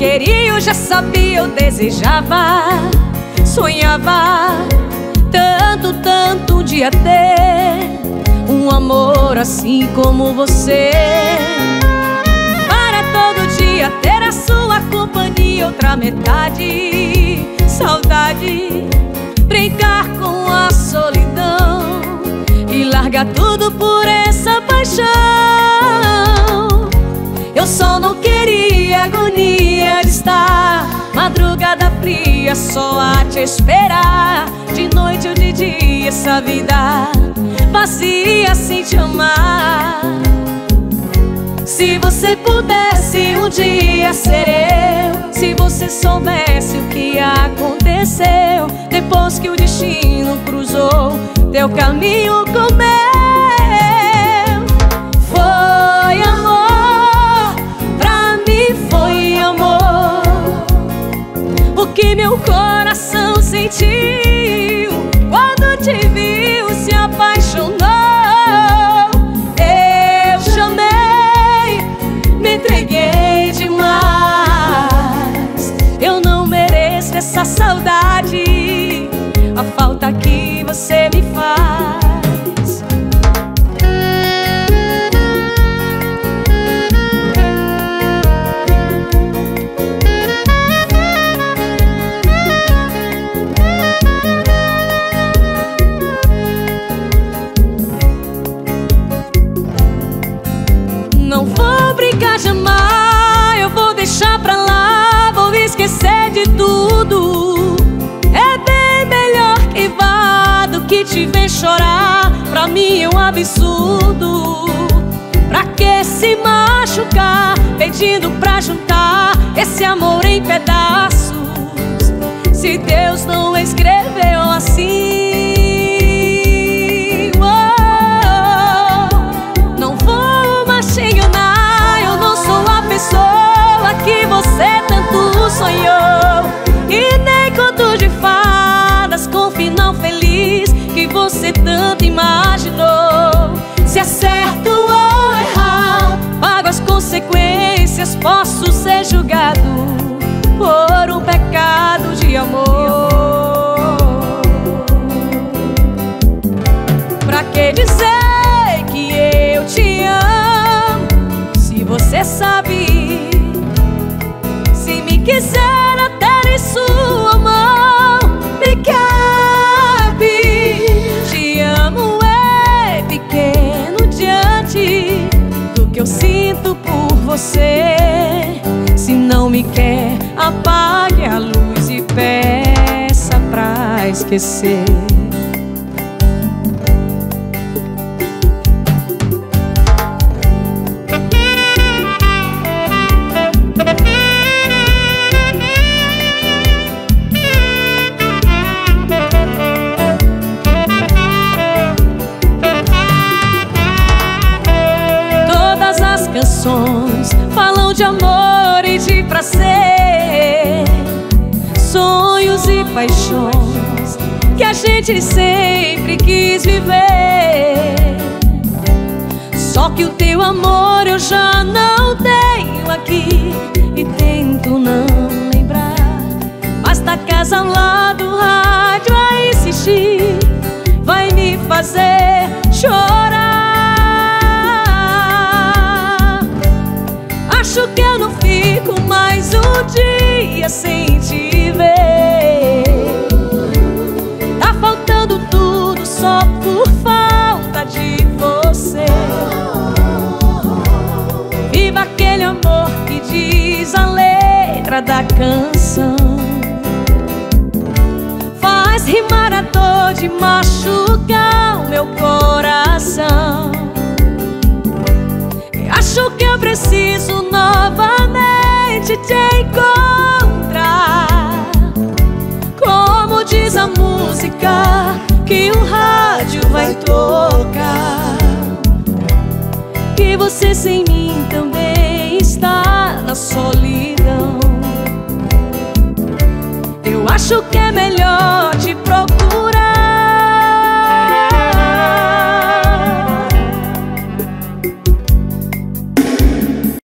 queria, eu já sabia, eu desejava, sonhava tanto, tanto um dia ter um amor assim como você. Para todo dia ter a sua companhia, outra metade, saudade, brincar com a solidão e largar tudo por essa paixão. Eu só não queria agonia de estar madrugada fria só a te esperar, de noite ou de dia essa vida vazia sem te amar. Se você pudesse um dia ser eu, se você soubesse o que aconteceu depois que o destino cruzou teu caminho com meu. O que meu coração sentiu quando te viu se apaixonou. Eu chamei, me entreguei demais. Eu não mereço essa saudade, a falta que você me faz. Não vou brincar jamais, eu vou deixar pra lá, vou esquecer de tudo. É bem melhor que vá do que te ver chorar, pra mim é um absurdo. Pra que se machucar, pedindo pra juntar esse amor em pedaços? Se Deus não escreveu feliz que você tanto imaginou. Se é certo ou errado, pago as consequências, posso ser julgado por um pecado de amor. Pra que dizer que eu te amo se você sabe? Se me quiser me quer, apague a luz e peça pra esquecer. Canções falam de amor paixões que a gente sempre quis viver. Só que o teu amor eu já não tenho aqui e tento não lembrar. Mas da casa lá do rádio a insistir vai me fazer chorar. Acho que eu não fico mais um dia sem te ver. Diz a letra da canção. Faz rimar a dor de machucar o meu coração. Acho que eu preciso novamente te encontrar. Como diz a música que um rádio vai tocar. Que você sem mim solidão. Eu acho que é melhor te procurar.